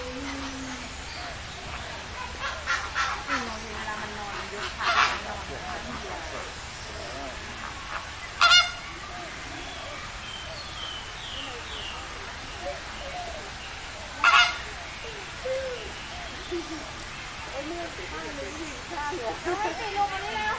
ไวลามันนอนมันยามันนอนมันเดียวเฮ้ยไลงมานี่แล้ว